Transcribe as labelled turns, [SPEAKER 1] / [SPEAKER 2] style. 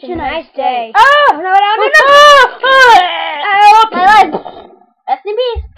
[SPEAKER 1] such a, nice, nice day. day.
[SPEAKER 2] Oh, no, no, no, no. no. Oh, oh, oh, my
[SPEAKER 1] life. Rest in peace.